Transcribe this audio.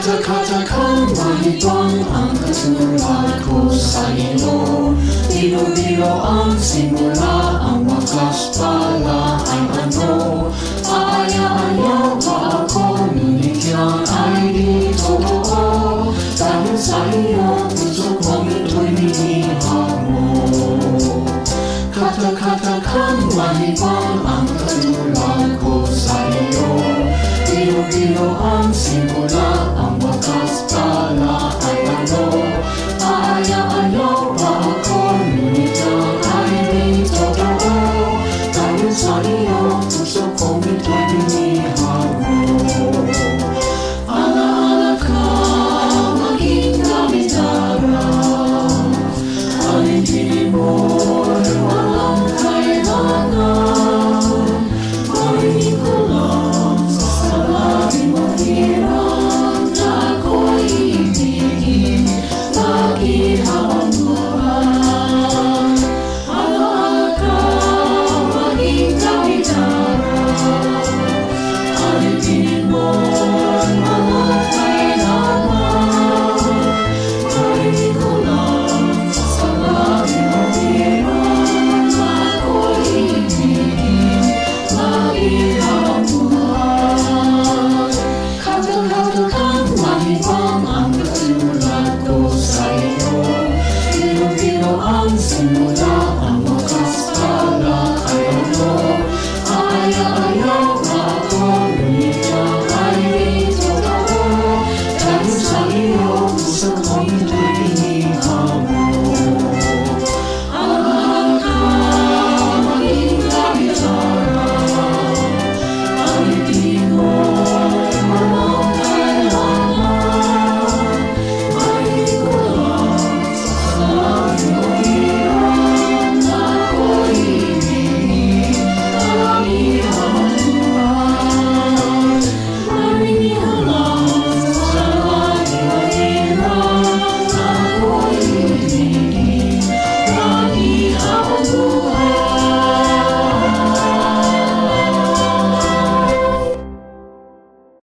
kata kata kanwai bong angkaturaku sayino Dino dino ang simula ang wakas pala ay ano Aya aya pa ako minikyan ay dito oo Dahil sa iyo puso kong ito'y minihamo Kata kata kanwai bong answer.